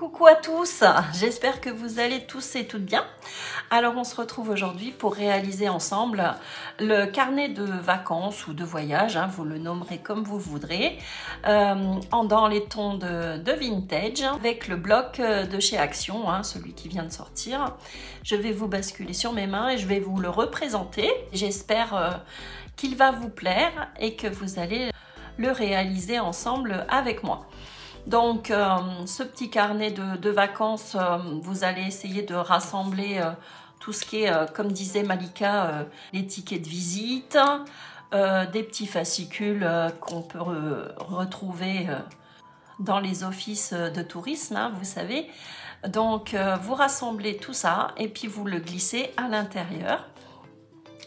Coucou à tous, j'espère que vous allez tous et toutes bien. Alors on se retrouve aujourd'hui pour réaliser ensemble le carnet de vacances ou de voyage, hein, vous le nommerez comme vous voudrez, euh, en dans les tons de, vintage avec le bloc de chez Action, hein, celui qui vient de sortir. Je vais vous basculer sur mes mains et je vais vous le représenter. J'espère euh, qu'il va vous plaire et que vous allez le réaliser ensemble avec moi. Donc, euh, ce petit carnet de, vacances, euh, vous allez essayer de rassembler euh, tout ce qui est, comme disait Malika, les tickets de visite, des petits fascicules qu'on peut retrouver dans les offices de tourisme, hein, vous savez. Donc, vous rassemblez tout ça et puis vous le glissez à l'intérieur.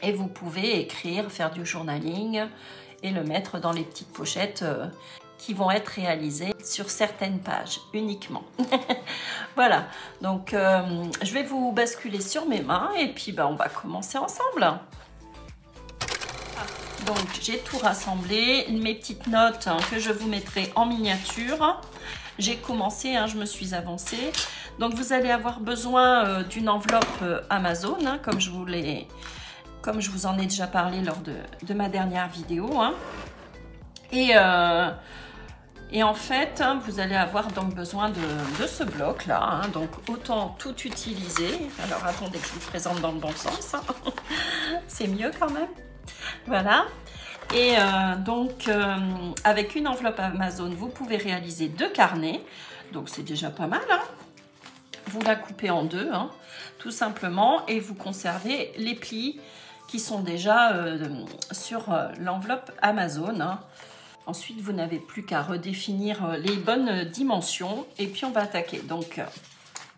Et vous pouvez écrire, faire du journaling et le mettre dans les petites pochettes qui vont être réalisées sur certaines pages uniquement. voilà, donc euh, je vais vous basculer sur mes mains et puis ben, on va commencer ensemble. Donc j'ai tout rassemblé, mes petites notes hein, que je vous mettrai en miniature. J'ai commencé, hein, je me suis avancée. Donc vous allez avoir besoin euh, d'une enveloppe euh, Amazon, hein, comme, je vous comme je vous en ai déjà parlé lors de, ma dernière vidéo. Et et en fait, hein, vous allez avoir donc besoin de, ce bloc-là. Hein. donc, autant tout utiliser. Alors, attendez que je vous présente dans le bon sens. Hein. C'est mieux quand même. Voilà. Et euh, donc, euh, avec une enveloppe Amazon, vous pouvez réaliser deux carnets. Donc, c'est déjà pas mal. Vous la coupez en deux, tout simplement. Et vous conservez les plis qui sont déjà euh, sur l'enveloppe Amazon. Ensuite, vous n'avez plus qu'à redéfinir euh, les bonnes dimensions et puis on va attaquer. Donc,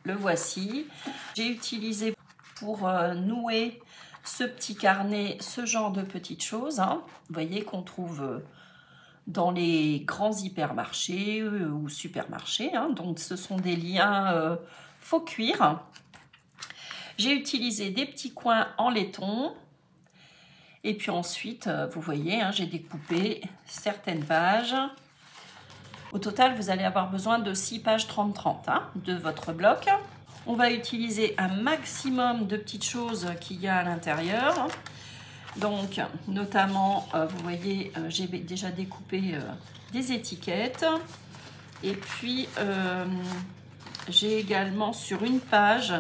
le voici. J'ai utilisé pour euh, nouer ce petit carnet ce genre de petites choses. Hein. Vous voyez qu'on trouve euh, dans les grands hypermarchés ou supermarchés. Hein. Donc, ce sont des liens faux cuir. J'ai utilisé des petits coins en laiton et puis ensuite, euh, vous voyez, hein, j'ai découpé certaines pages. Au total, vous allez avoir besoin de 6 pages 30-30 hein, de votre bloc. On va utiliser un maximum de petites choses qu'il y a à l'intérieur. Donc, notamment, euh, vous voyez, euh, j'ai déjà découpé des étiquettes. Et puis, j'ai également sur une page,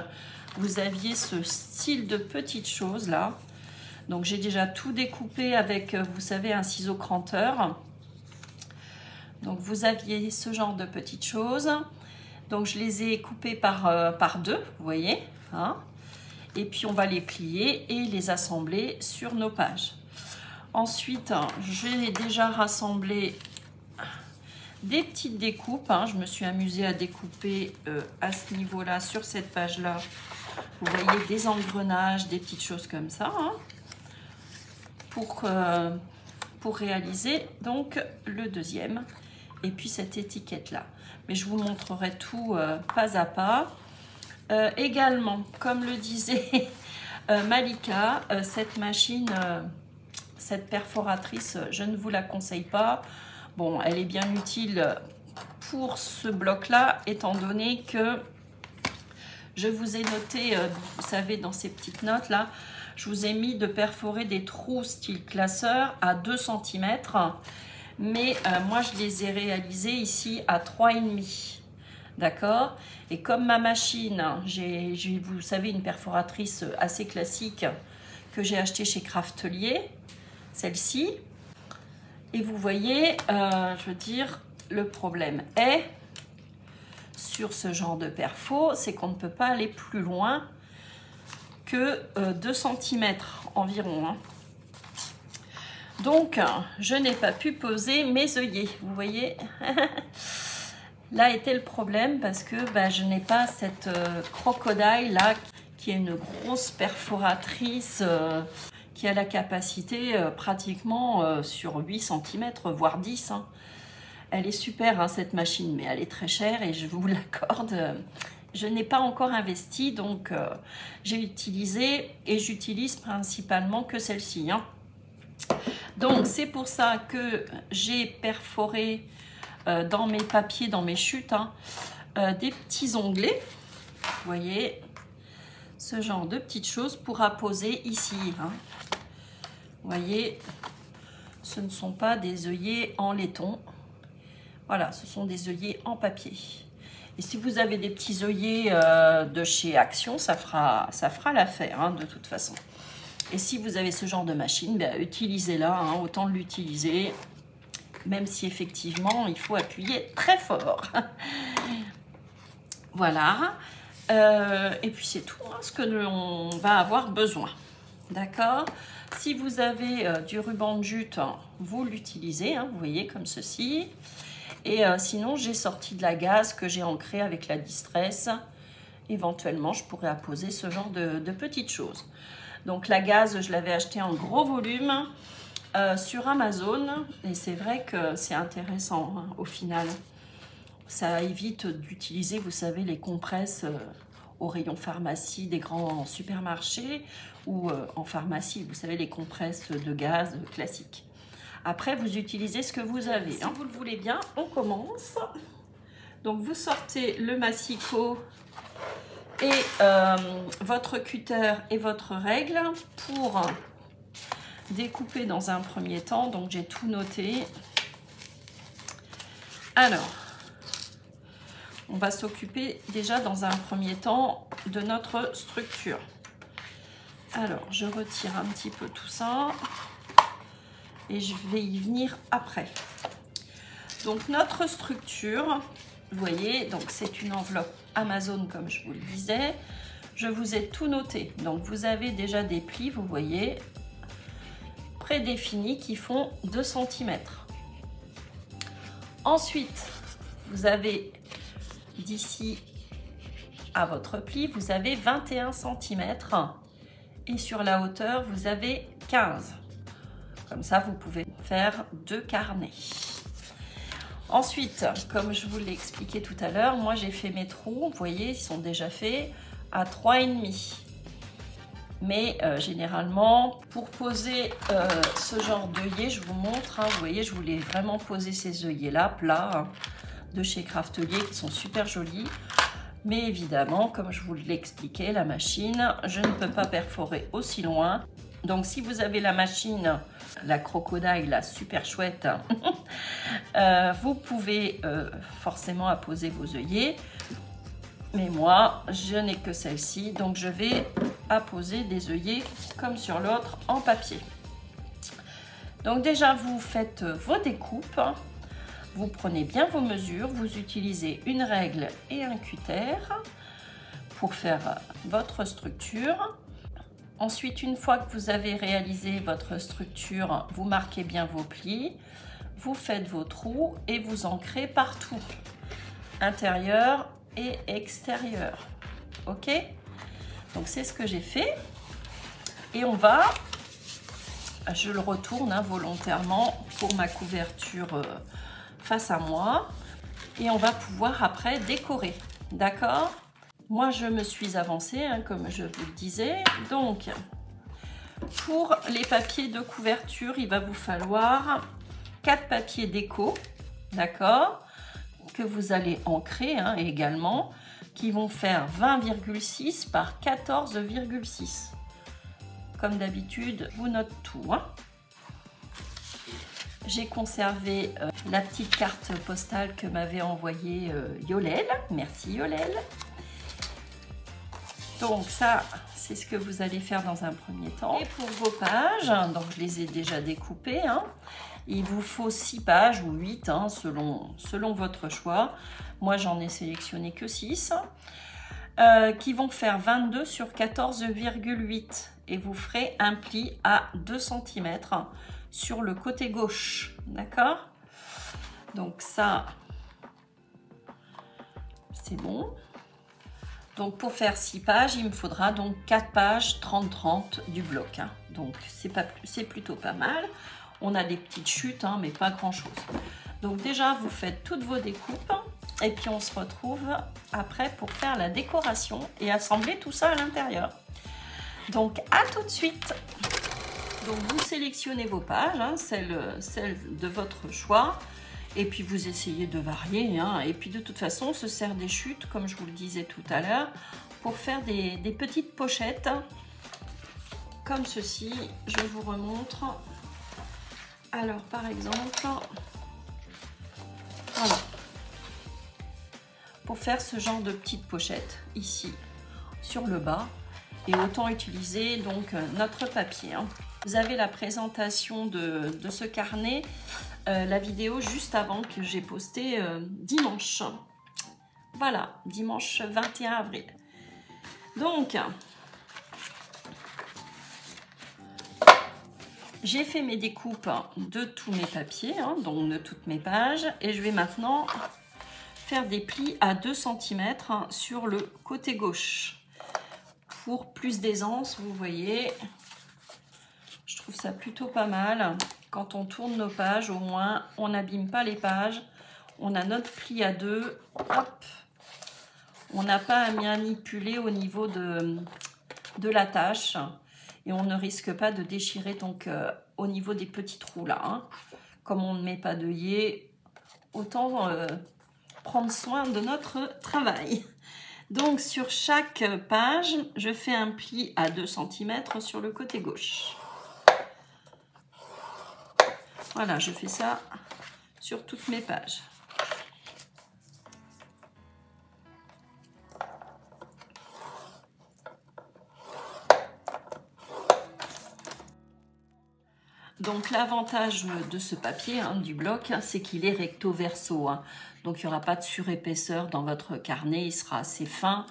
vous aviez ce style de petites choses là. Donc j'ai déjà tout découpé avec, euh, vous savez, un ciseau cranteur. Donc vous aviez ce genre de petites choses. Donc je les ai coupées par, euh, par deux, vous voyez. Hein. et puis on va les plier et les assembler sur nos pages. Ensuite, j'ai déjà rassemblé des petites découpes. Hein. Je me suis amusée à découper euh, à ce niveau-là, sur cette page-là. Vous voyez des engrenages, des petites choses comme ça. Hein pour, euh, pour réaliser donc le deuxième et puis cette étiquette là. Mais je vous montrerai tout euh, pas à pas. Euh, également, comme le disait Malika, cette machine, cette perforatrice, je ne vous la conseille pas. Bon, elle est bien utile pour ce bloc-là, étant donné que je vous ai noté, vous savez, dans ces petites notes-là, je vous ai mis de perforer des trous style classeur à 2 cm. Mais euh, moi, je les ai réalisés ici à 3,5 D'accord? Et comme ma machine, j'ai, vous savez, une perforatrice assez classique que j'ai achetée chez Craftelier, celle-ci. Et vous voyez, euh, je veux dire, le problème est sur ce genre de perfo, c'est qu'on ne peut pas aller plus loin que 2 euh, cm environ. Hein. Donc, je n'ai pas pu poser mes œillets. Vous voyez Là était le problème parce que bah, je n'ai pas cette euh, crocodile là qui est une grosse perforatrice euh, qui a la capacité pratiquement sur 8 cm, voire 10. Hein. Elle est super hein, cette machine, mais elle est très chère et je vous l'accorde je n'ai pas encore investi, donc euh, j'ai utilisé et j'utilise principalement que celle-ci. Hein. Donc c'est pour ça que j'ai perforé euh, dans mes papiers, dans mes chutes, hein, euh, des petits onglets. Vous voyez, ce genre de petites choses pour apposer ici. Hein. Vous voyez, ce ne sont pas des œillets en laiton. Voilà, ce sont des œillets en papier. Et si vous avez des petits œillets euh, de chez Action, ça fera, ça fera l'affaire hein, de toute façon. Et si vous avez ce genre de machine, ben, utilisez-la, hein, autant l'utiliser, même si effectivement il faut appuyer très fort. voilà. Euh, et puis c'est tout hein, ce que l'on va avoir besoin. D'accord? Si vous avez euh, du ruban de jute, vous l'utilisez, vous voyez, comme ceci. Et euh, sinon, j'ai sorti de la gaze que j'ai ancrée avec la distress. Éventuellement, je pourrais apposer ce genre de, petites choses. Donc la gaze, je l'avais acheté en gros volume euh, sur Amazon. Et c'est vrai que c'est intéressant hein, au final. Ça évite d'utiliser, vous savez, les compresses euh, au rayon pharmacie des grands supermarchés ou en pharmacie, vous savez, les compresses de gaz classiques. Après, vous utilisez ce que vous avez. Si hein. vous le voulez bien, on commence. Donc, vous sortez le massicot et euh, votre cutter et votre règle pour découper dans un premier temps. Donc, j'ai tout noté. Alors, on va s'occuper déjà dans un premier temps de notre structure. Alors, je retire un petit peu tout ça et je vais y venir après. Donc notre structure, vous voyez, donc c'est une enveloppe Amazon comme je vous le disais. Je vous ai tout noté. Donc vous avez déjà des plis, vous voyez, prédéfinis qui font 2 cm. Ensuite, vous avez d'ici à votre pli, vous avez 21 cm et sur la hauteur, vous avez 15 comme ça, vous pouvez faire deux carnets. Ensuite, comme je vous l'ai expliqué tout à l'heure, moi j'ai fait mes trous, vous voyez, ils sont déjà faits à 3,5. Mais euh, généralement, pour poser euh, ce genre d'œillet, je vous montre, hein, vous voyez, je voulais vraiment poser ces œillets-là, plats, hein, de chez Craftelier, qui sont super jolis. Mais évidemment, comme je vous l'ai expliqué, la machine, je ne peux pas perforer aussi loin. Donc si vous avez la machine, la crocodile, la super chouette, euh, vous pouvez euh, forcément apposer vos œillets. Mais moi, je n'ai que celle-ci, donc je vais apposer des œillets comme sur l'autre en papier. Donc déjà, vous faites vos découpes. Vous prenez bien vos mesures, vous utilisez une règle et un cutter pour faire votre structure. Ensuite, une fois que vous avez réalisé votre structure, vous marquez bien vos plis, vous faites vos trous et vous ancrez partout, intérieur et extérieur. Ok? Donc c'est ce que j'ai fait. Et on va, je le retourne hein, volontairement pour ma couverture euh, face à moi. Et on va pouvoir après décorer. D'accord? Moi, je me suis avancée, hein, comme je vous le disais. Donc, pour les papiers de couverture, il va vous falloir 4 papiers déco, d'accord Que vous allez ancrer hein, également, qui vont faire 20,6 par 14,6. Comme d'habitude, vous note tout. Hein. J'ai conservé euh, la petite carte postale que m'avait envoyée euh, Yolel. Merci Yolel. Donc ça, c'est ce que vous allez faire dans un premier temps. Et pour vos pages, donc je les ai déjà découpées, hein. il vous faut 6 pages ou 8 hein, selon, selon votre choix. Moi, j'en ai sélectionné que 6. Euh, qui vont faire 22 sur 14,8 et vous ferez un pli à 2 cm sur le côté gauche, d'accord? Donc ça, c'est bon. Donc pour faire 6 pages, il me faudra donc 4 pages 30-30 du bloc. Hein. Donc c'est plutôt pas mal. On a des petites chutes, hein, mais pas grand chose. Donc déjà, vous faites toutes vos découpes. Et puis on se retrouve après pour faire la décoration et assembler tout ça à l'intérieur. Donc à tout de suite Donc vous sélectionnez vos pages, hein, celles, celles de votre choix. Et puis vous essayez de varier. Hein. Et puis de toute façon, on se sert des chutes, comme je vous le disais tout à l'heure, pour faire des, petites pochettes comme ceci. Je vous remontre. Alors par exemple, voilà. Pour faire ce genre de petites pochettes ici sur le bas. Et autant utiliser donc notre papier. Hein. Vous avez la présentation de, ce carnet, euh, la vidéo juste avant que j'ai posté euh, dimanche. Voilà, dimanche 21 avril. Donc, j'ai fait mes découpes de tous mes papiers, hein, donc de toutes mes pages. Et je vais maintenant faire des plis à 2 cm sur le côté gauche. Pour plus d'aisance, vous voyez, trouve ça plutôt pas mal. Quand on tourne nos pages, au moins, on n'abîme pas les pages. On a notre pli à deux. Hop On n'a pas à manipuler au niveau de, de la tâche. Et on ne risque pas de déchirer donc euh, au niveau des petits trous là. Hein. Comme on ne met pas d'œillet, autant euh, prendre soin de notre travail. Donc sur chaque page, je fais un pli à 2 cm sur le côté gauche. Voilà, je fais ça sur toutes mes pages. Donc l'avantage de ce papier, hein, du bloc, c'est qu'il est recto verso. Hein. Donc, il n'y aura pas de surépaisseur dans votre carnet. Il sera assez fin.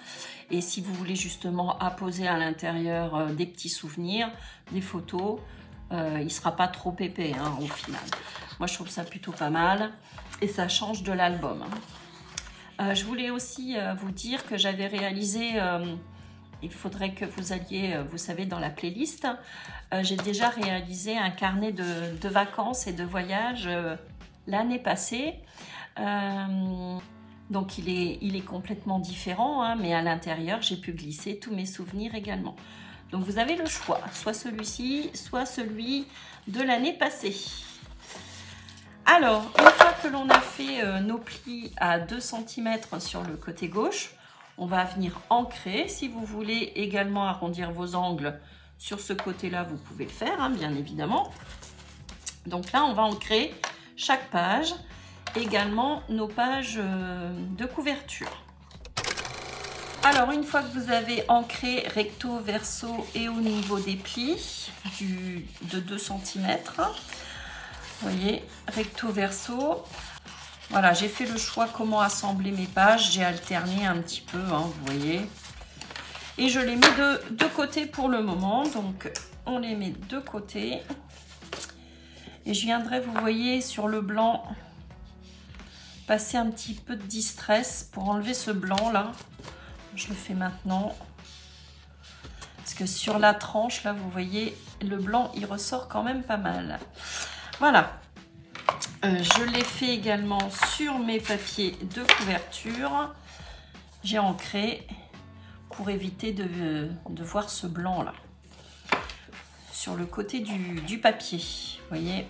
Et si vous voulez justement apposer à l'intérieur euh, des petits souvenirs, des photos, euh, il ne sera pas trop épais hein, au final. Moi, je trouve ça plutôt pas mal. Et ça change de l'album. Hein. Euh, je voulais aussi vous dire que j'avais réalisé il faudrait que vous alliez, vous savez, dans la playlist. J'ai déjà réalisé un carnet de, vacances et de voyages l'année passée. Euh, donc il est, il est complètement différent, hein, mais à l'intérieur, j'ai pu glisser tous mes souvenirs également. Donc vous avez le choix, soit celui-ci, soit celui de l'année passée. Alors, une fois que l'on a fait euh, nos plis à 2 cm sur le côté gauche, on va venir ancrer. Si vous voulez également arrondir vos angles sur ce côté-là, vous pouvez le faire, hein, bien évidemment. Donc là, on va ancrer chaque page également nos pages euh, de couverture. Alors, une fois que vous avez ancré recto, verso et au niveau des plis de 2 cm, vous voyez, recto, verso, voilà, j'ai fait le choix comment assembler mes pages. J'ai alterné un petit peu, hein, vous voyez. Et je les mets de, de côté pour le moment. Donc, on les met de côté. Et je viendrai, vous voyez, sur le blanc, passer un petit peu de distress pour enlever ce blanc là. Je le fais maintenant. Parce que sur la tranche là, vous voyez, le blanc il ressort quand même pas mal. Voilà. Euh, je l'ai fait également sur mes papiers de couverture. J'ai ancré pour éviter de, voir ce blanc là. Sur le côté du, du papier. Vous voyez,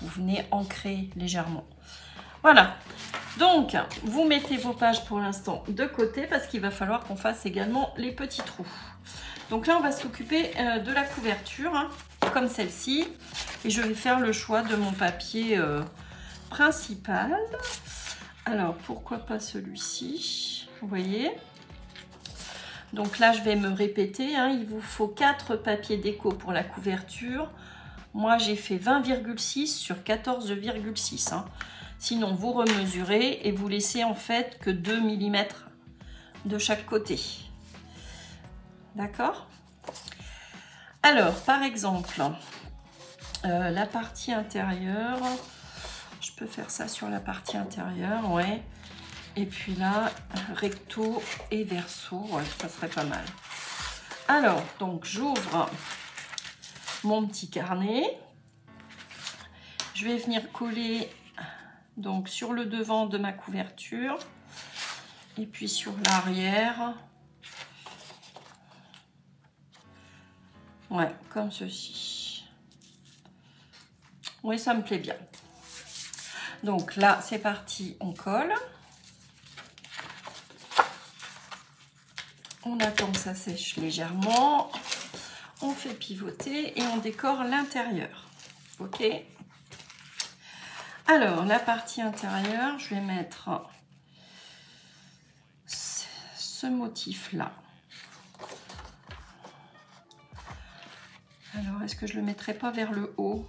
vous venez ancrer légèrement. Voilà. Donc, vous mettez vos pages pour l'instant de côté parce qu'il va falloir qu'on fasse également les petits trous. Donc là, on va s'occuper euh, de la couverture, hein, comme celle-ci. Et je vais faire le choix de mon papier euh, principal. Alors, pourquoi pas celui-ci Vous voyez Donc là, je vais me répéter. Hein. il vous faut 4 papiers déco pour la couverture. Moi, j'ai fait 20,6 sur 14,6. Hein. Sinon, vous remesurez et vous laissez en fait que 2 mm de chaque côté. D'accord? Alors, par exemple, euh, la partie intérieure, je peux faire ça sur la partie intérieure, ouais. Et puis là, recto et verso, ça serait pas mal. Alors, donc j'ouvre mon petit carnet. Je vais venir coller donc sur le devant de ma couverture et puis sur l'arrière. Ouais, comme ceci. Oui, ça me plaît bien. Donc là, c'est parti, on colle. On attend que ça sèche légèrement. On fait pivoter et on décore l'intérieur. Ok? Alors, la partie intérieure, je vais mettre ce motif-là. Alors, est-ce que je le mettrai pas vers le haut?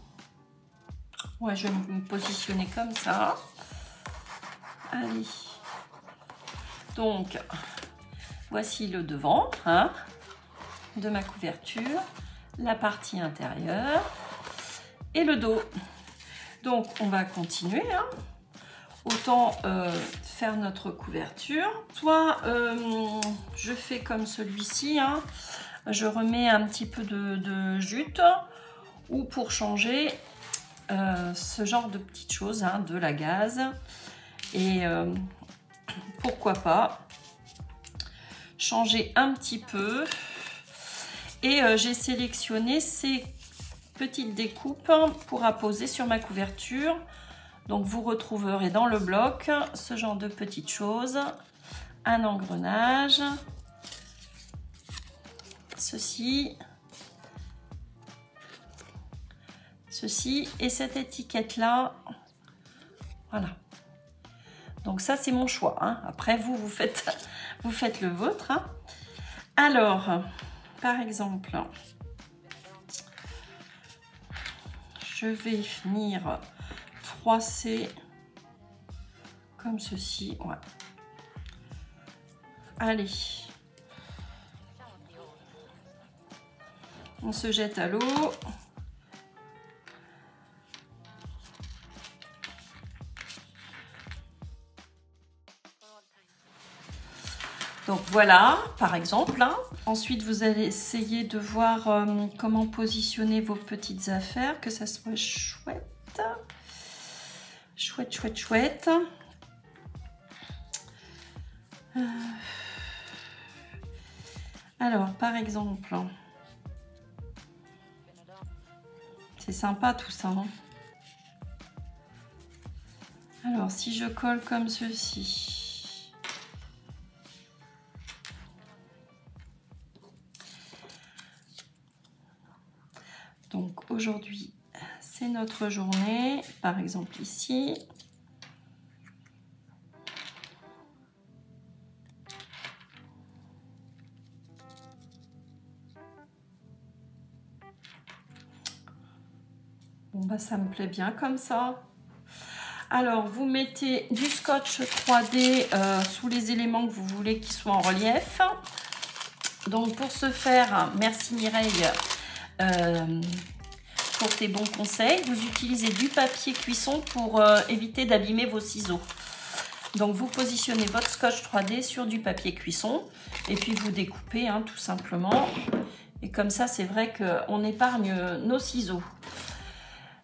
Ouais, je vais me positionner comme ça. Allez. Donc, voici le devant hein, de ma couverture, la partie intérieure et le dos. Donc, on va continuer. Hein. Autant euh, faire notre couverture. Soit euh, je fais comme celui-ci, hein. je remets un petit peu de, jute ou pour changer euh, ce genre de petites choses, hein, de la gaze. Et pourquoi pas changer un petit peu. Et j'ai sélectionné ces petite découpe pour apposer sur ma couverture. Donc vous retrouverez dans le bloc ce genre de petites choses. Un engrenage. Ceci. Ceci. Et cette étiquette-là. Voilà. Donc ça, c'est mon choix. Hein. Après, vous, vous faites, vous faites le vôtre. Hein. Alors, par exemple, je vais venir froisser comme ceci. Ouais. Allez. On se jette à l'eau. Voilà, par exemple. Hein. Ensuite, vous allez essayer de voir euh, comment positionner vos petites affaires, que ça soit chouette. Chouette, chouette, chouette. Euh. Alors, par exemple, c'est sympa tout ça. Hein. Alors, si je colle comme ceci, Donc aujourd'hui, c'est notre journée, par exemple ici. Bon bah ça me plaît bien comme ça. Alors vous mettez du scotch 3D euh, sous les éléments que vous voulez qu'ils soient en relief. Donc pour ce faire, merci Mireille, euh, pour tes bons conseils. Vous utilisez du papier cuisson pour euh, éviter d'abîmer vos ciseaux. Donc vous positionnez votre scotch 3D sur du papier cuisson et puis vous découpez hein, tout simplement. Et comme ça, c'est vrai qu'on épargne nos ciseaux.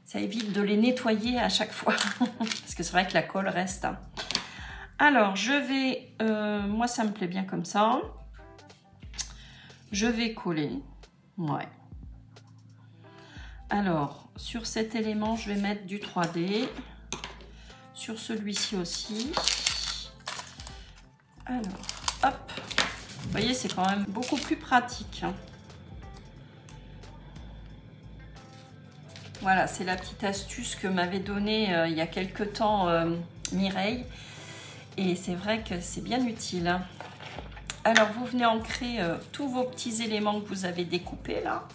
Ça évite de les nettoyer à chaque fois. Parce que c'est vrai que la colle reste. Hein. Alors, je vais... Euh, moi, ça me plaît bien comme ça. Je vais coller. Ouais. Alors, sur cet élément, je vais mettre du 3D. Sur celui-ci aussi. Alors, hop. Vous voyez, c'est quand même beaucoup plus pratique. Hein. Voilà, c'est la petite astuce que m'avait donnée euh, il y a quelques temps euh, Mireille. Et c'est vrai que c'est bien utile. Hein. Alors, vous venez ancrer euh, tous vos petits éléments que vous avez découpés là.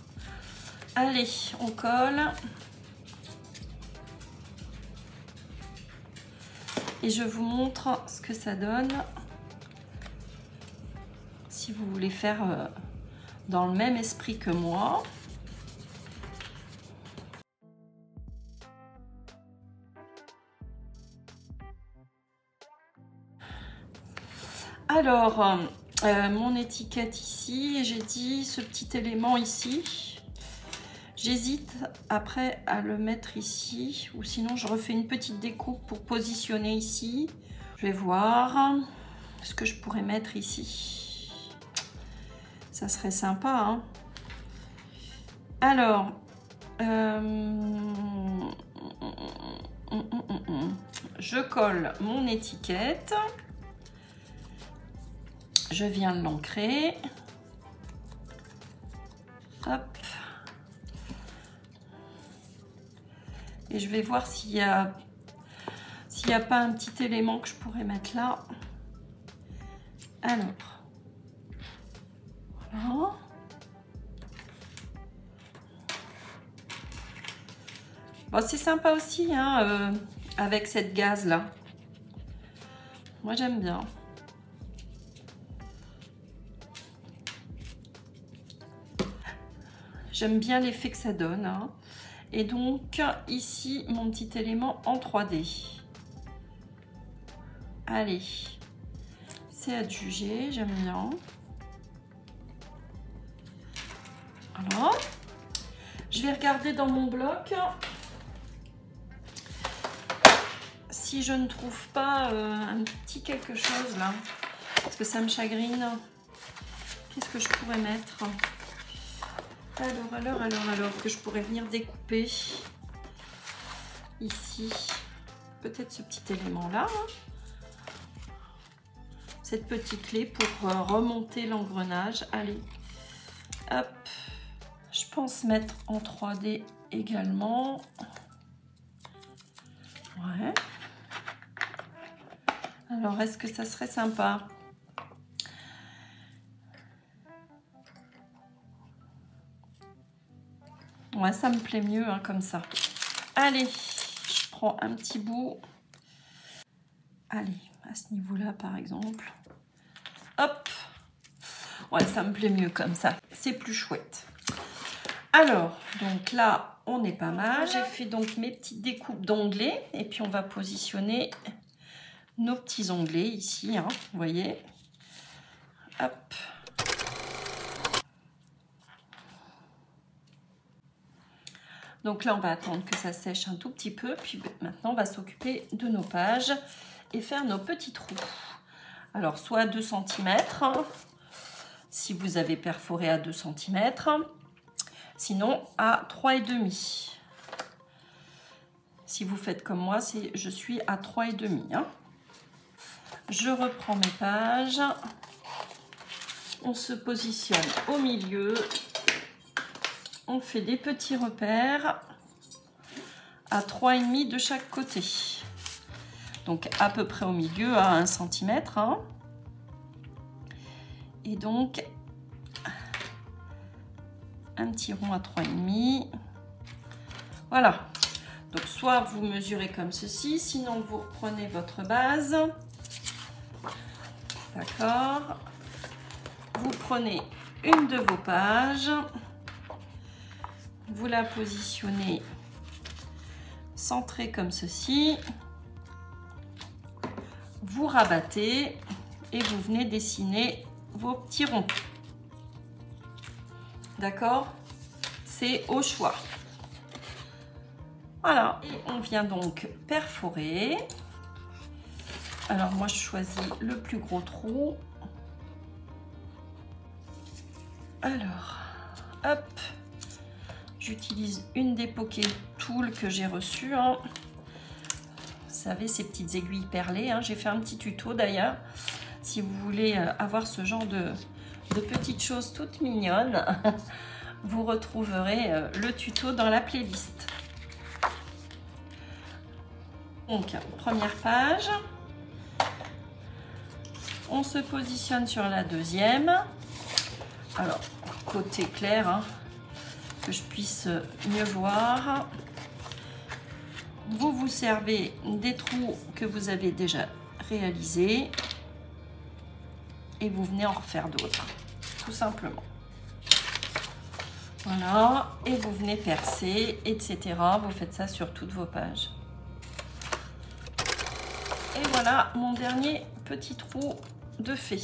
Allez, on colle. Et je vous montre ce que ça donne. Si vous voulez faire euh, dans le même esprit que moi. Alors, euh, mon étiquette ici, j'ai dit ce petit élément ici. J'hésite après à le mettre ici ou sinon je refais une petite découpe pour positionner ici. Je vais voir ce que je pourrais mettre ici. Ça serait sympa. Hein Alors, euh, je colle mon étiquette. Je viens l'ancrer. Hop. Et je vais voir s'il y a n'y a pas un petit élément que je pourrais mettre là. Alors. Voilà. Bon, c'est sympa aussi, hein, euh, avec cette gaz là. Moi, j'aime bien. J'aime bien l'effet que ça donne. Hein. Et donc, ici, mon petit élément en 3D. Allez, c'est à juger, j'aime bien. Alors, je vais regarder dans mon bloc si je ne trouve pas euh, un petit quelque chose là, parce que ça me chagrine. Qu'est-ce que je pourrais mettre? Alors, alors, alors, alors, que je pourrais venir découper ici. Peut-être ce petit élément là. Hein cette petite clé pour euh, remonter l'engrenage. Allez, hop. Je pense mettre en 3D également. Ouais. Alors, est-ce que ça serait sympa? Ouais, ça me plaît mieux hein, comme ça. Allez, je prends un petit bout. Allez, à ce niveau-là, par exemple. Hop. Ouais, ça me plaît mieux comme ça. C'est plus chouette. Alors, donc là, on est pas mal. J'ai fait donc mes petites découpes d'onglets. Et puis, on va positionner nos petits onglets ici. Hein, vous voyez Hop. Donc là, on va attendre que ça sèche un tout petit peu. Puis maintenant, on va s'occuper de nos pages et faire nos petits trous. Alors, soit 2 cm, si vous avez perforé à 2 cm, sinon à 3,5 Si vous faites comme moi, c'est je suis à 3,5 hein. Je reprends mes pages. On se positionne au milieu. On fait des petits repères à 3,5 de chaque côté donc à peu près au milieu à 1 cm. Hein. Et donc un petit rond à 3,5. Voilà. Donc soit vous mesurez comme ceci, sinon vous reprenez votre base. D'accord. Vous prenez une de vos pages. Vous la positionnez centrée comme ceci vous rabattez et vous venez dessiner vos petits ronds. D'accord? C'est au choix. Voilà, et on vient donc perforer. Alors moi je choisis le plus gros trou. Alors, hop, j'utilise une des Poké Tools que j'ai reçues. Hein savez, ces petites aiguilles perlées. Hein. J'ai fait un petit tuto d'ailleurs. Si vous voulez euh, avoir ce genre de, petites choses toutes mignonnes, vous retrouverez euh, le tuto dans la playlist. Donc, première page. On se positionne sur la deuxième. Alors, côté clair, hein, que je puisse mieux voir vous vous servez des trous que vous avez déjà réalisés et vous venez en refaire d'autres, tout simplement. Voilà, et vous venez percer, etc. Vous faites ça sur toutes vos pages. Et voilà mon dernier petit trou de fait.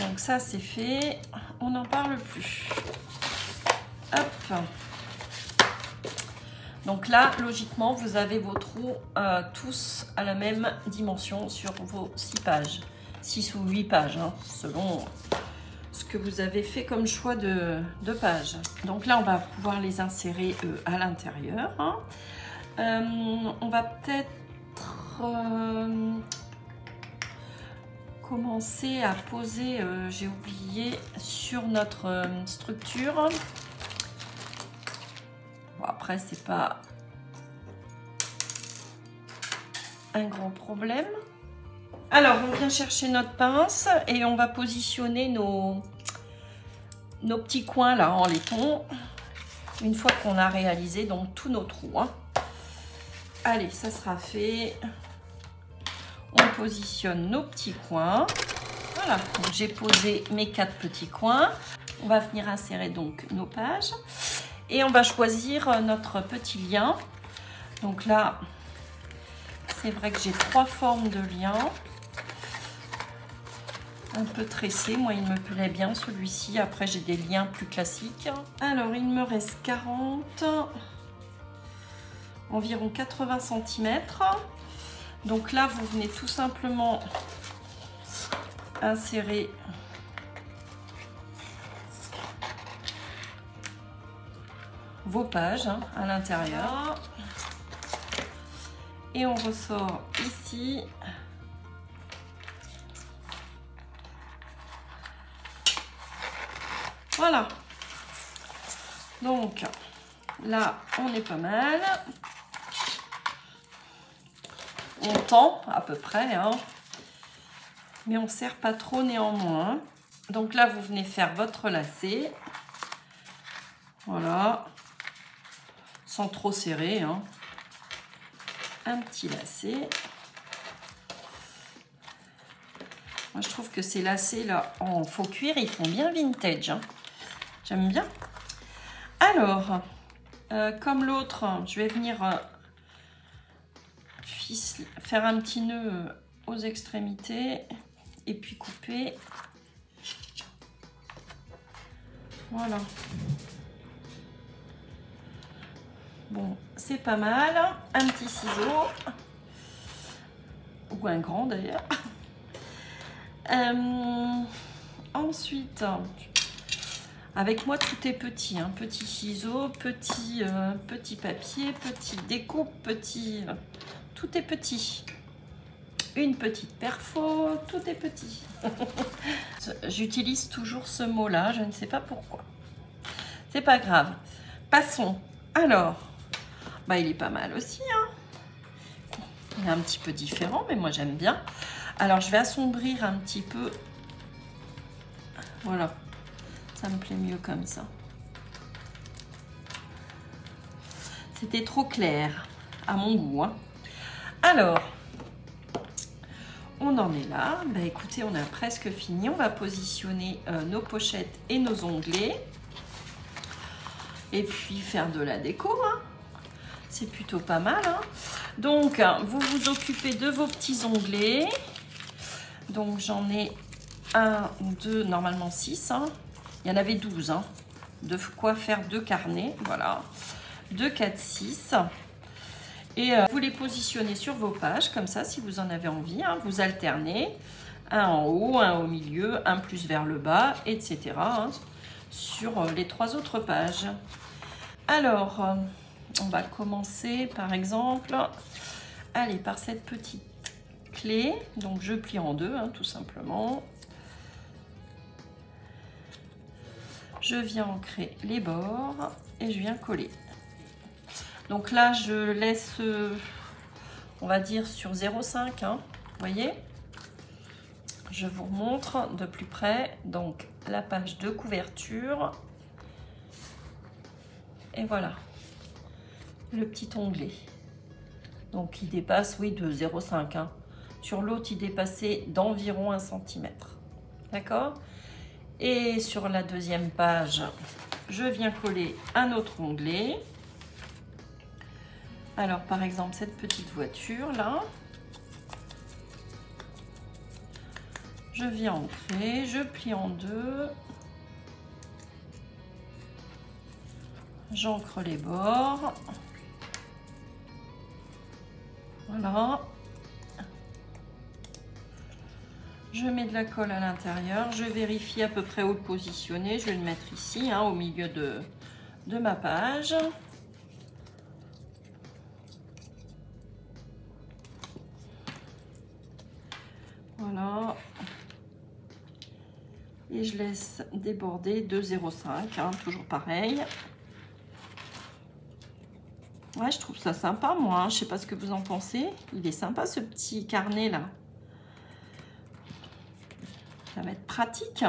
Donc ça c'est fait, on n'en parle plus. Donc là, logiquement, vous avez vos trous euh, tous à la même dimension sur vos 6 pages. 6 ou 8 pages, hein, selon ce que vous avez fait comme choix de, pages. Donc là, on va pouvoir les insérer à l'intérieur. Hein. Euh, on va peut-être euh, commencer à poser, j'ai oublié, sur notre structure. Après, c'est pas un grand problème. Alors, on vient chercher notre pince et on va positionner nos, nos petits coins là en laiton. Une fois qu'on a réalisé donc tous nos trous. Hein. Allez, ça sera fait. On positionne nos petits coins. Voilà, j'ai posé mes quatre petits coins. On va venir insérer donc nos pages. Et on va choisir notre petit lien. Donc là, c'est vrai que j'ai trois formes de liens. Un peu tressé, moi il me plaît bien celui-ci. Après j'ai des liens plus classiques. Alors il me reste 40 environ 80 cm. Donc là, vous venez tout simplement insérer vos pages hein, à l'intérieur. Et on ressort ici. Voilà. Donc là, on est pas mal on tend à peu près, hein. mais on serre pas trop néanmoins. Donc là, vous venez faire votre lacet. Voilà. Trop serrer. Hein. Un petit lacet. Moi, je trouve que ces lacets là en faux cuir, ils font bien vintage. Hein. J'aime bien. Alors, euh, comme l'autre, je vais venir euh, faire un petit nœud euh, aux extrémités et puis couper. Voilà. Bon, c'est pas mal. Un petit ciseau. Ou un grand d'ailleurs. Euh, ensuite, avec moi, tout est petit. Hein. Petit ciseau, petit, euh, petit papier, petit découpe, petit tout est petit. Une petite perfo, tout est petit. J'utilise toujours ce mot-là, je ne sais pas pourquoi. C'est pas grave. Passons. Alors, bah il est pas mal aussi. Hein. il est un petit peu différent, mais moi j'aime bien. Alors, je vais assombrir un petit peu. Voilà. Ça me plaît mieux comme ça. C'était trop clair, à mon goût. Hein. Alors, on en est là. Bah, écoutez, on a presque fini. On va positionner euh, nos pochettes et nos onglets. Et puis faire de la déco. Hein. C'est plutôt pas mal. Hein. Donc, vous vous occupez de vos petits onglets. Donc, j'en ai un, deux, normalement six. Hein. Il y en avait 12. De quoi faire deux carnets. Voilà. 2, 4, 6. Et euh, vous les positionnez sur vos pages, comme ça, si vous en avez envie. Hein. vous alternez, un en haut, un au milieu, un plus vers le bas, etc. Hein, sur euh, les trois autres pages. Alors, euh, on va commencer, par exemple, allez, par cette petite clé. Donc, je plie en deux, hein, tout simplement. Je viens ancrer les bords et je viens coller. Donc là, je laisse, on va dire, sur 0,5. Hein, vous voyez? Je vous montre de plus près. Donc, la page de couverture. Et voilà. Le petit onglet. Donc, il dépasse, oui, de 0,5. Hein. Sur l'autre, il dépassait d'environ 1 cm. D'accord? Et sur la deuxième page, je viens coller un autre onglet. Alors, par exemple, cette petite voiture là, je viens ancrer, je plie en deux, j'ancre les bords, voilà. Je mets de la colle à l'intérieur, je vérifie à peu près où le positionner. Je vais le mettre ici, hein, au milieu de, de ma page. Voilà. Et je laisse déborder 2,05, hein, toujours pareil. Ouais, je trouve ça sympa, moi. Hein. Je sais pas ce que vous en pensez. Il est sympa, ce petit carnet, là. Ça va être pratique.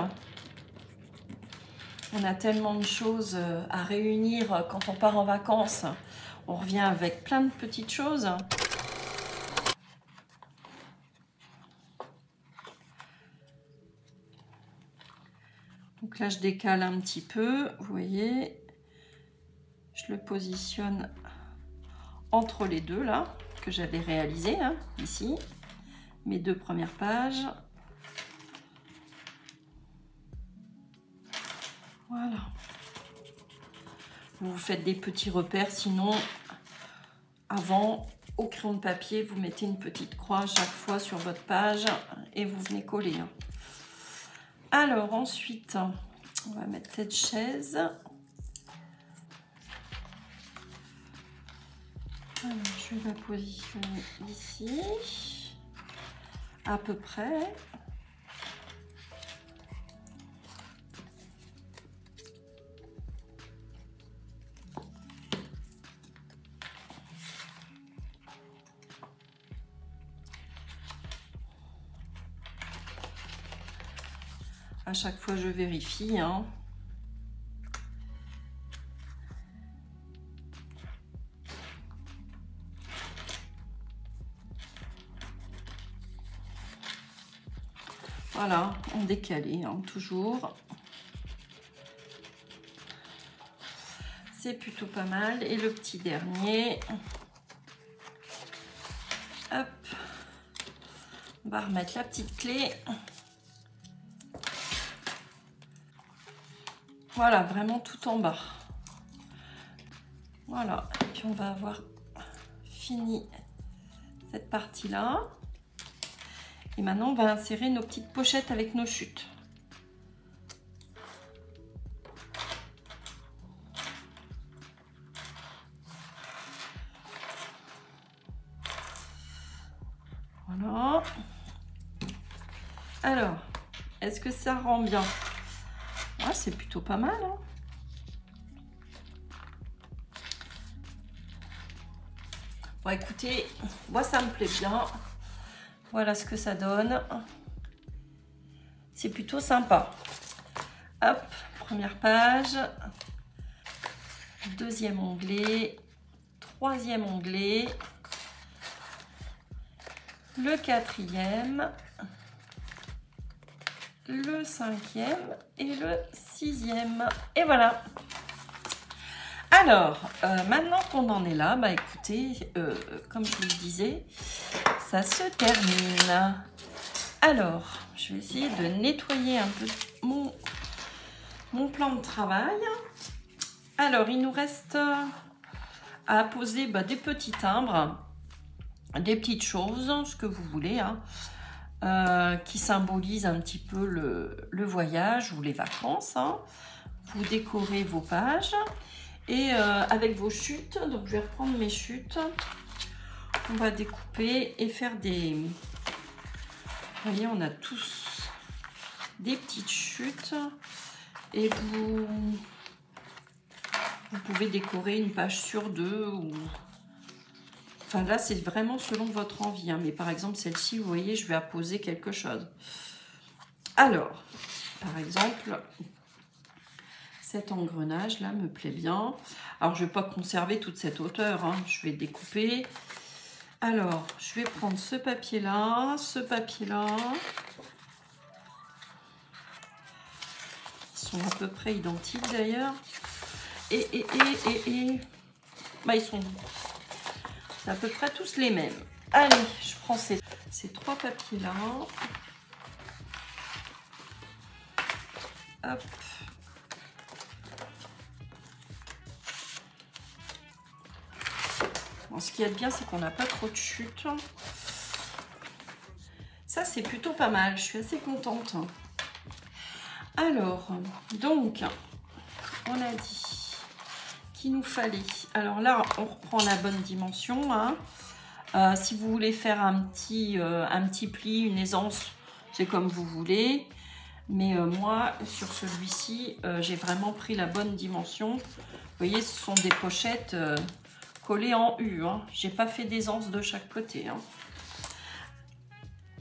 On a tellement de choses euh, à réunir euh, quand on part en vacances. On revient avec plein de petites choses. Donc là, je décale un petit peu, vous voyez. Je le positionne entre les deux là, que j'avais réalisé hein, ici. Mes deux premières pages. Voilà. Vous faites des petits repères, sinon, avant, au crayon de papier, vous mettez une petite croix chaque fois sur votre page et vous venez coller. Hein. Alors, ensuite, on va mettre cette chaise. Je vais la positionner ici, à peu près. À chaque fois, je vérifie. Hein. Décalé, hein, toujours. C'est plutôt pas mal. Et le petit dernier. Hop. On va remettre la petite clé. Voilà, vraiment tout en bas. Voilà, et puis on va avoir fini cette partie-là. Et maintenant, on va insérer nos petites pochettes avec nos chutes. Voilà. Alors, est-ce que ça rend bien? C'est plutôt pas mal. Hein bon, écoutez, moi, ça me plaît bien. Voilà ce que ça donne. C'est plutôt sympa. Hop, première page. Deuxième onglet. Troisième onglet. Le quatrième. Le cinquième et le sixième. Et voilà. Alors, euh, maintenant qu'on en est là, bah écoutez, euh, comme je vous le disais, ça se termine. Alors, je vais essayer de nettoyer un peu mon, mon plan de travail. Alors, il nous reste à poser bah, des petits timbres, des petites choses, ce que vous voulez, hein, euh, qui symbolisent un petit peu le, voyage ou les vacances. Hein. Vous décorez vos pages et euh, avec vos chutes. Donc, je vais reprendre mes chutes on va découper et faire des... Vous voyez, on a tous des petites chutes. Et vous, pouvez décorer une page sur deux. Ou... Enfin là, c'est vraiment selon votre envie. Hein. Mais par exemple, celle-ci, vous voyez, je vais apposer quelque chose. Alors, par exemple, cet engrenage là me plaît bien. Alors, je ne vais pas conserver toute cette hauteur. Hein. Je vais découper alors, je vais prendre ce papier-là, ce papier-là. Ils sont à peu près identiques d'ailleurs. Et, et, et, et, et... Bah, ils sont... À peu près tous les mêmes. Allez, je prends ces, ces trois papiers-là. Hop. Ce qui est bien, c'est qu'on n'a pas trop de chute. Ça, c'est plutôt pas mal. Je suis assez contente. Alors, donc, on a dit qu'il nous fallait... Alors là, on reprend la bonne dimension. Hein. Euh, si vous voulez faire un petit, euh, un petit pli, une aisance, c'est comme vous voulez. Mais euh, moi, sur celui-ci, j'ai vraiment pris la bonne dimension. Vous voyez, ce sont des pochettes euh, collées en U. Hein. J'ai pas fait des anses de chaque côté. Hein.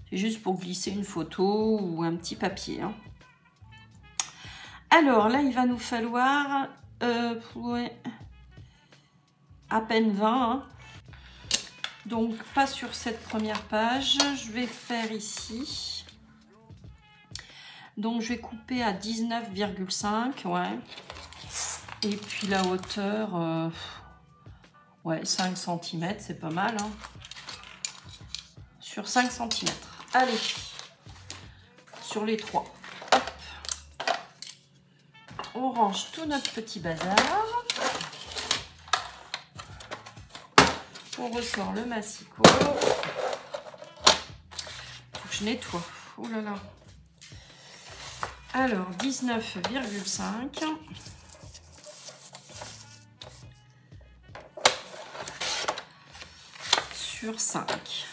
C'est juste pour glisser une photo ou un petit papier. Hein. Alors là, il va nous falloir à peine 20. Donc pas sur cette première page. Je vais faire ici. Donc, je vais couper à 19,5, ouais. Et puis la hauteur, euh, ouais, 5 cm, c'est pas mal. Hein. Sur 5 cm. Allez, sur les trois. On range tout notre petit bazar. On ressort le massicot. Faut que je nettoie. Oh là là. Alors, 19,5. Sur 5.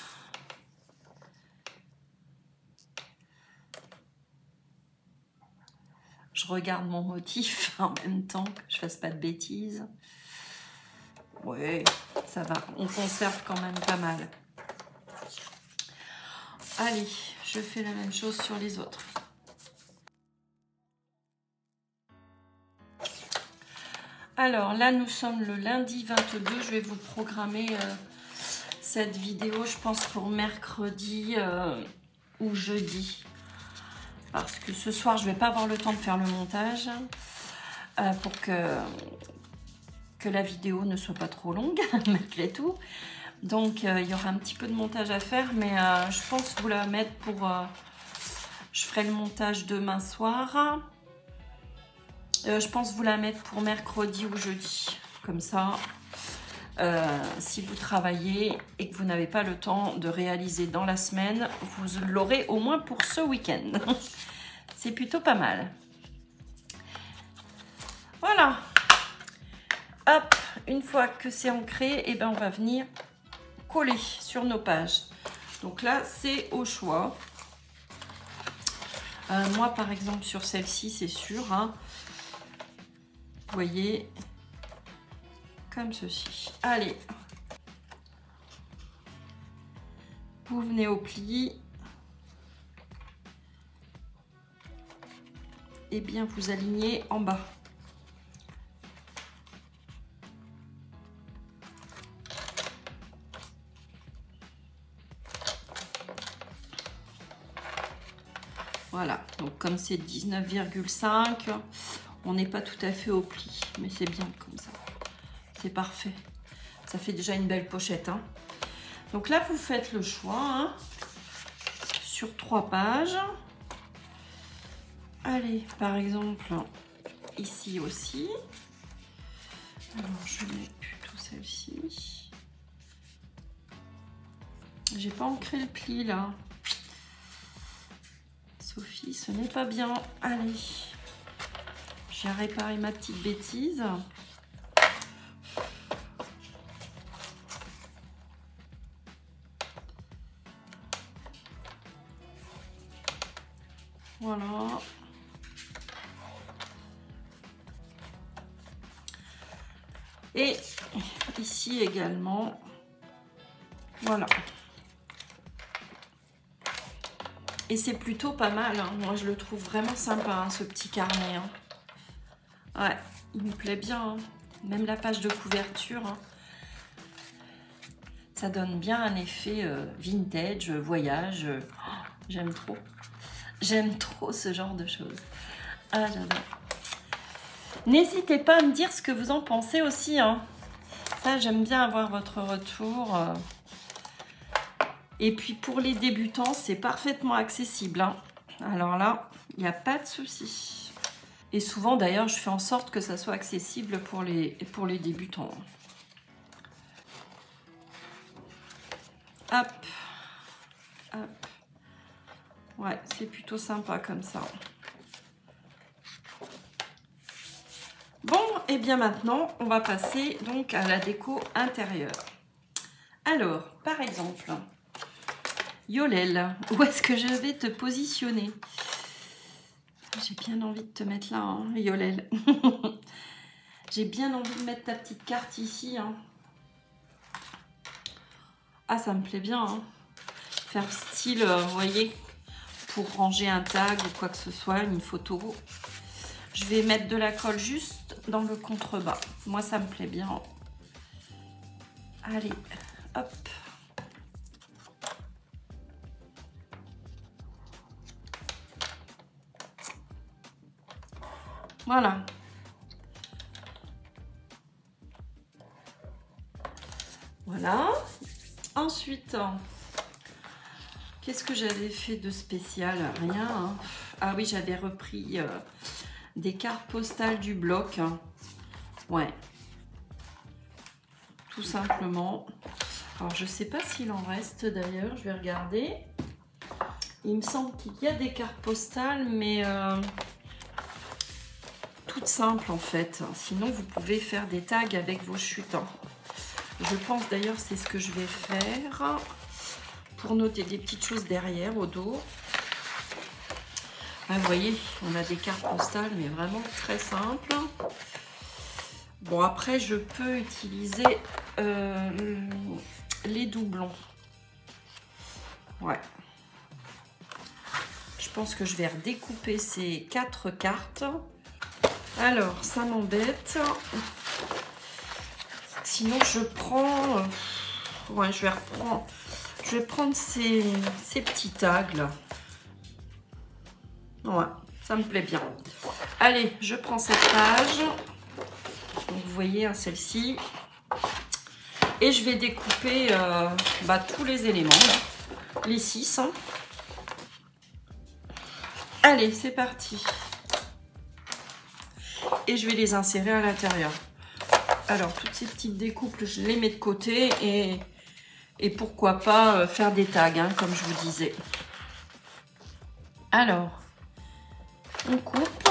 Je regarde mon motif en même temps que je fasse pas de bêtises. Ouais, ça va. On conserve quand même pas mal. Allez, je fais la même chose sur les autres. Alors là, nous sommes le lundi 22. Je vais vous programmer euh, cette vidéo, je pense, pour mercredi euh, ou jeudi. Parce que ce soir, je ne vais pas avoir le temps de faire le montage euh, pour que, la vidéo ne soit pas trop longue, malgré tout. Donc, il y aura un petit peu de montage à faire, mais je pense vous la mettre pour... je ferai le montage demain soir. Euh, je pense vous la mettre pour mercredi ou jeudi. Comme ça, euh, si vous travaillez et que vous n'avez pas le temps de réaliser dans la semaine, vous l'aurez au moins pour ce week-end. C'est plutôt pas mal. Voilà. Hop, une fois que c'est ancré, eh ben on va venir coller sur nos pages. Donc là, c'est au choix. Euh, moi, par exemple, sur celle-ci, c'est sûr. Hein, vous voyez, comme ceci. Allez, vous venez au pli. Et bien vous alignez en bas. Voilà, donc comme c'est 19,5, on n'est pas tout à fait au pli, mais c'est bien comme ça. C'est parfait. Ça fait déjà une belle pochette. Hein. Donc là, vous faites le choix hein, sur trois pages. Allez, par exemple, ici aussi. Alors, je mets plutôt celle-ci. J'ai pas ancré le pli là. Sophie, ce n'est pas bien. Allez. J'ai réparé ma petite bêtise. Également. Voilà. Et c'est plutôt pas mal. Hein. Moi, je le trouve vraiment sympa, hein, ce petit carnet. Hein. Ouais, il me plaît bien. Même la page de couverture. Ça donne bien un effet euh, vintage, voyage. Oh, j'aime trop. J'aime trop ce genre de choses. Ah, j'adore. N'hésitez pas à me dire ce que vous en pensez aussi. Ça, j'aime bien avoir votre retour. Et puis, pour les débutants, c'est parfaitement accessible. Alors là, il n'y a pas de souci. Et souvent, d'ailleurs, je fais en sorte que ça soit accessible pour les, pour les débutants. Hop. Hop. Ouais, c'est plutôt sympa comme ça. Bon, et bien maintenant, on va passer donc à la déco intérieure. Alors, par exemple, Yolel, où est-ce que je vais te positionner? J'ai bien envie de te mettre là, hein, Yolel. J'ai bien envie de mettre ta petite carte ici. Hein. Ah, ça me plaît bien. Hein. Faire style, euh, vous voyez, pour ranger un tag ou quoi que ce soit, une photo. Je vais mettre de la colle juste dans le contrebas. Moi, ça me plaît bien. Allez, hop. Voilà. Voilà. Ensuite, qu'est-ce que j'avais fait de spécial? Rien. Hein. Ah oui, j'avais repris euh, des cartes postales du bloc. Ouais. Tout simplement. Alors, je sais pas s'il en reste d'ailleurs. Je vais regarder. Il me semble qu'il y a des cartes postales, mais... Euh, toutes simples en fait. Sinon, vous pouvez faire des tags avec vos chutes. Je pense d'ailleurs c'est ce que je vais faire pour noter des petites choses derrière au dos. Ah, vous voyez, on a des cartes postales, mais vraiment très simples. Bon, après, je peux utiliser euh, les doublons. Ouais. Je pense que je vais redécouper ces quatre cartes. Alors, ça m'embête. Sinon, je prends... Euh, ouais, je vais reprendre... Je vais prendre ces, petits tags là. Ça me plaît bien. Allez, je prends cette page. Vous voyez, hein, celle-ci. Et je vais découper euh, bah, tous les éléments, les six. Hein. Allez, c'est parti et je vais les insérer à l'intérieur. Alors, toutes ces petites découpes, je les mets de côté et, et pourquoi pas euh, faire des tags, hein, comme je vous disais. Alors, on coupe.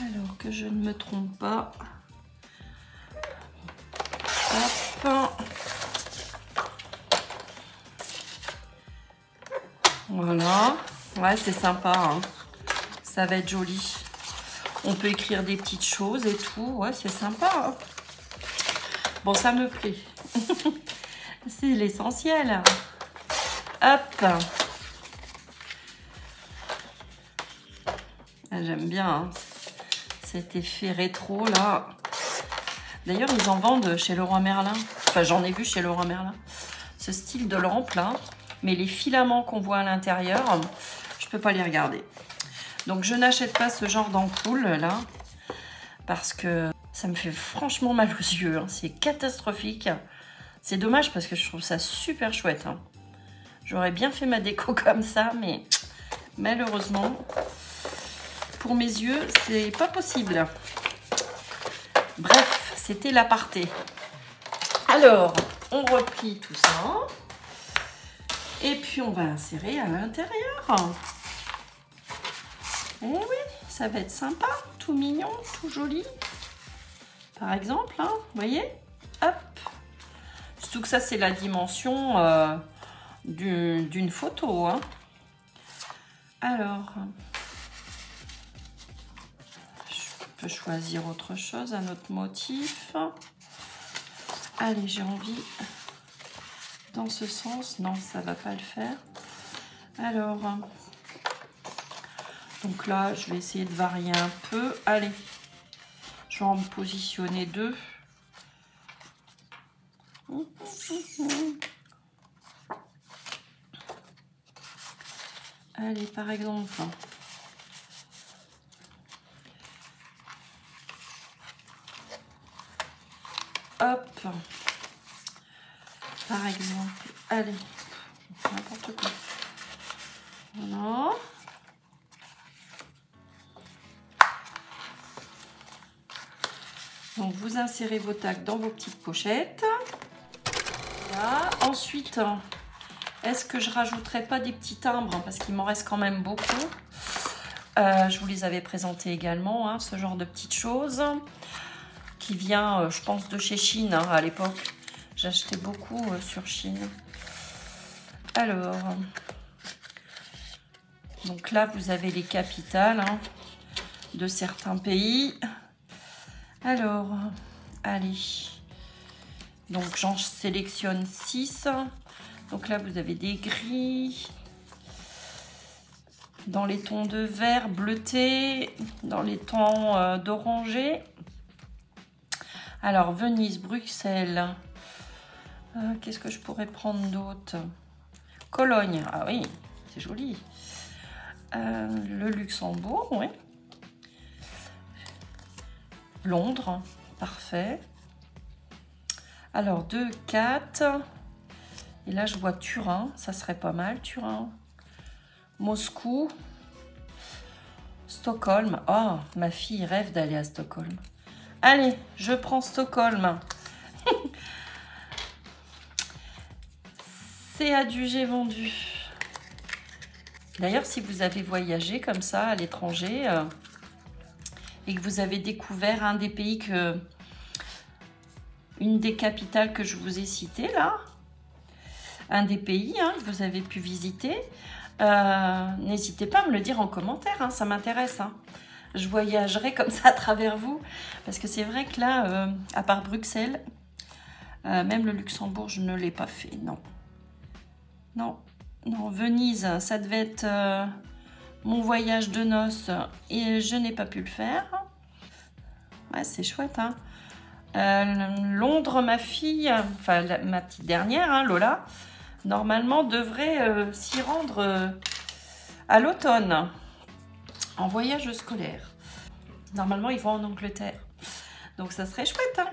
Alors que je ne me trompe pas. Hop. Voilà. Ouais, c'est sympa. Hein. Ça va être joli. On peut écrire des petites choses et tout. Ouais, c'est sympa. Hein. Bon, ça me plaît. c'est l'essentiel. Hop. Ah, j'aime bien hein. cet effet rétro là. D'ailleurs, ils en vendent chez Leroy Merlin. Enfin, j'en ai vu chez Leroy Merlin. Ce style de lampe là. Mais les filaments qu'on voit à l'intérieur, je ne peux pas les regarder. Donc je n'achète pas ce genre d'ampoule là, parce que ça me fait franchement mal aux yeux. Hein. C'est catastrophique. C'est dommage parce que je trouve ça super chouette. Hein. J'aurais bien fait ma déco comme ça, mais malheureusement, pour mes yeux, c'est pas possible. Bref, c'était l'aparté. Alors, on replie tout ça. Et puis on va insérer à l'intérieur. Eh oui, ça va être sympa, tout mignon, tout joli. Par exemple, hein, vous voyez? Hop Surtout que ça, c'est la dimension euh, d'une photo. Hein. Alors, je peux choisir autre chose, un autre motif. Allez, j'ai envie dans ce sens. Non, ça va pas le faire. Alors, donc là, je vais essayer de varier un peu. Allez, je vais en positionner deux. Allez, par exemple. Hop par exemple. Allez, n'importe quoi. Voilà. Donc vous insérez vos tags dans vos petites pochettes. Voilà. Ensuite, est-ce que je rajouterai pas des petits timbres parce qu'il m'en reste quand même beaucoup. Euh, je vous les avais présentés également, hein, ce genre de petites choses qui vient, euh, je pense, de chez Chine hein, à l'époque. J'achetais beaucoup euh, sur Chine. Alors, donc là, vous avez les capitales hein, de certains pays. Alors, allez. Donc, j'en sélectionne 6. Donc là, vous avez des gris. Dans les tons de vert bleuté. Dans les tons euh, d'orangé. Alors, Venise, Bruxelles. Euh, qu'est-ce que je pourrais prendre d'autre? Cologne. Ah oui, c'est joli. Euh, le Luxembourg, oui. Londres, parfait. Alors, 2, 4. Et là, je vois Turin, ça serait pas mal, Turin. Moscou. Stockholm. Oh, ma fille rêve d'aller à Stockholm. Allez, je prends Stockholm. C'est adjugé vendu. D'ailleurs, si vous avez voyagé comme ça à l'étranger euh, et que vous avez découvert un des pays que... Une des capitales que je vous ai citées là, un des pays hein, que vous avez pu visiter, euh, n'hésitez pas à me le dire en commentaire, hein, ça m'intéresse. Hein. Je voyagerai comme ça à travers vous, parce que c'est vrai que là, euh, à part Bruxelles, même le Luxembourg, je ne l'ai pas fait, non. Non, non, Venise, ça devait être euh, mon voyage de noces et je n'ai pas pu le faire. Ouais, c'est chouette. Euh, Londres, ma fille, enfin ma petite dernière, Lola, normalement devrait euh, s'y rendre à l'automne en voyage scolaire. Normalement, ils vont en Angleterre. Donc ça serait chouette hein,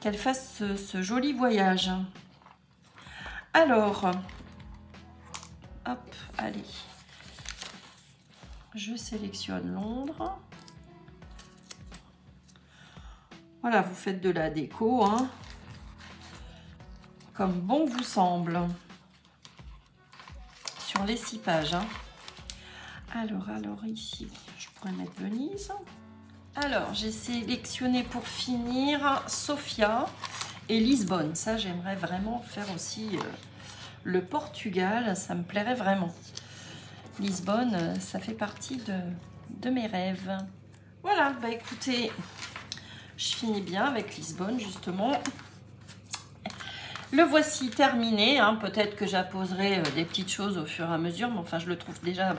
qu'elle fasse ce joli voyage. Alors, hop, allez. Je sélectionne Londres. Voilà, vous faites de la déco, hein, comme bon vous semble. Sur les six pages. Hein. Alors, alors ici, je pourrais mettre Venise. Alors, j'ai sélectionné pour finir Sofia et Lisbonne. Ça, j'aimerais vraiment faire aussi euh, le Portugal. Ça me plairait vraiment. Lisbonne, euh, ça fait partie de, mes rêves. Voilà, bah écoutez, je finis bien avec Lisbonne, justement. Le voici terminé. Hein. Peut-être que j'apposerai euh, des petites choses au fur et à mesure, mais enfin, je le trouve déjà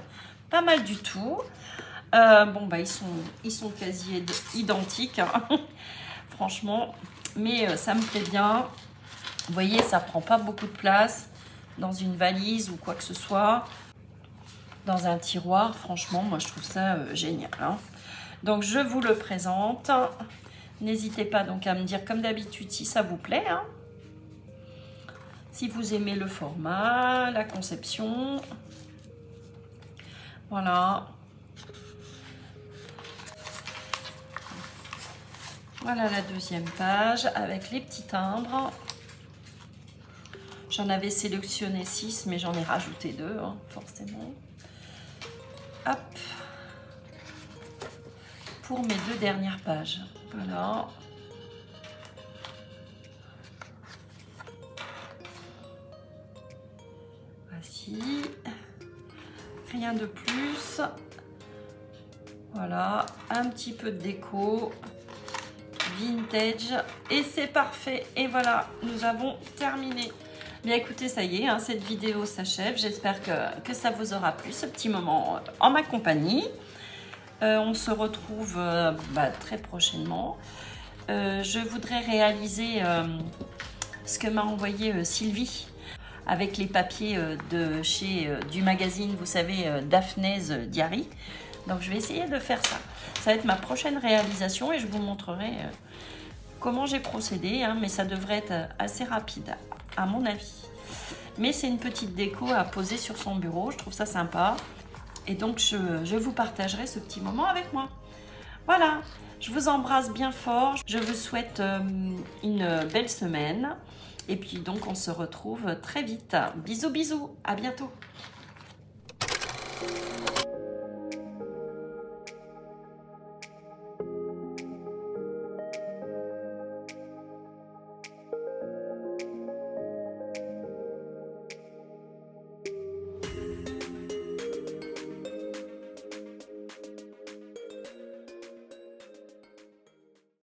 pas mal du tout. bon, bah, ils sont, quasi identiques. Hein. Franchement, mais euh, ça me plaît bien. Vous voyez, ça prend pas beaucoup de place dans une valise ou quoi que ce soit. Dans un tiroir, franchement, moi je trouve ça euh, génial. Hein. Donc je vous le présente. N'hésitez pas donc à me dire comme d'habitude si ça vous plaît. Si vous aimez le format, la conception. Voilà. Voilà la deuxième page avec les petits timbres. J'en avais sélectionné 6, mais j'en ai rajouté deux, hein, forcément. Hop. Pour mes deux dernières pages. Voilà. Rien de plus. Voilà, un petit peu de déco vintage et c'est parfait. Et voilà nous avons terminé. Bien écoutez ça y est hein, cette vidéo s'achève. J'espère que, ça vous aura plu ce petit moment en ma compagnie. Euh, on se retrouve euh, bah, très prochainement. Euh, je voudrais réaliser ce que m'a envoyé Sylvie avec les papiers de chez du magazine vous savez Daphne's Diary donc je vais essayer de faire ça ça va être ma prochaine réalisation et je vous montrerai comment j'ai procédé, hein, mais ça devrait être assez rapide, à mon avis. Mais c'est une petite déco à poser sur son bureau, je trouve ça sympa. Et donc, je, vous partagerai ce petit moment avec moi. Voilà, je vous embrasse bien fort. Je vous souhaite euh, une belle semaine. Et puis donc, on se retrouve très vite. Bisous, bisous, à bientôt.